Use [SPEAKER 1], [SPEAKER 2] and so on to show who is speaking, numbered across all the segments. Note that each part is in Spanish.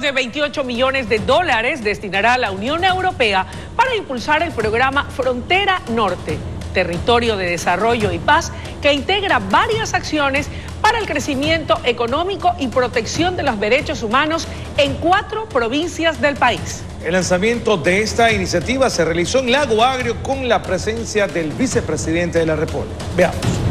[SPEAKER 1] De 28 millones de dólares destinará la Unión Europea para impulsar el programa Frontera Norte, territorio de desarrollo y paz que integra varias acciones para el crecimiento económico y protección de los derechos humanos en cuatro provincias del país.
[SPEAKER 2] El lanzamiento de esta iniciativa se realizó en Lago Agrio con la presencia del vicepresidente de la República. Veamos.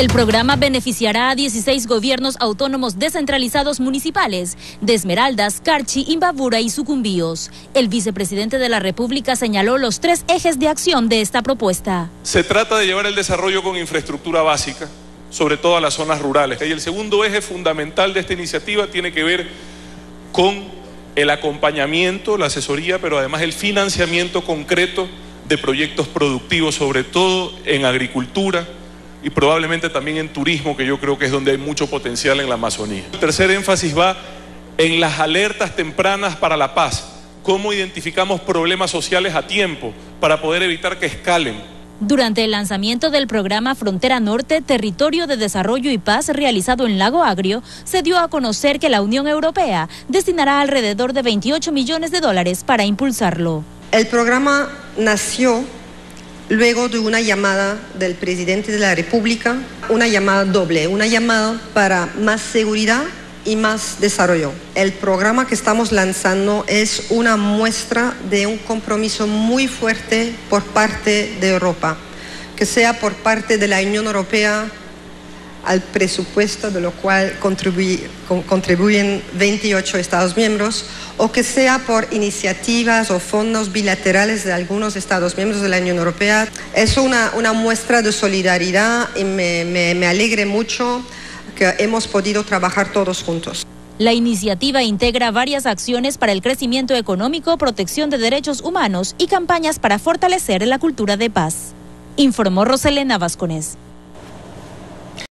[SPEAKER 3] El programa beneficiará a 16 gobiernos autónomos descentralizados municipales de Esmeraldas, Carchi, Imbabura y Sucumbíos. El vicepresidente de la República señaló los tres ejes de acción de esta propuesta.
[SPEAKER 4] Se trata de llevar el desarrollo con infraestructura básica, sobre todo a las zonas rurales. Y el segundo eje fundamental de esta iniciativa tiene que ver con el acompañamiento, la asesoría, pero además el financiamiento concreto de proyectos productivos, sobre todo en agricultura, y probablemente también en turismo, que yo creo que es donde hay mucho potencial en la Amazonía. El tercer énfasis va en las alertas tempranas para la paz, cómo identificamos problemas sociales a tiempo para poder evitar que escalen.
[SPEAKER 3] Durante el lanzamiento del programa Frontera Norte, Territorio de Desarrollo y Paz realizado en Lago Agrio, se dio a conocer que la Unión Europea destinará alrededor de 28 millones de dólares para impulsarlo.
[SPEAKER 5] El programa nació luego de una llamada del presidente de la República, una llamada doble, una llamada para más seguridad y más desarrollo. El programa que estamos lanzando es una muestra de un compromiso muy fuerte por parte de Europa, que sea por parte de la Unión Europea al presupuesto de lo cual contribuyen 28 Estados miembros o que sea por iniciativas o fondos bilaterales de algunos Estados miembros de la Unión Europea. Es una, muestra de solidaridad y me, me alegre mucho que hemos podido trabajar todos juntos.
[SPEAKER 3] La iniciativa integra varias acciones para el crecimiento económico, protección de derechos humanos y campañas para fortalecer la cultura de paz. Informó Roselena Vasconés.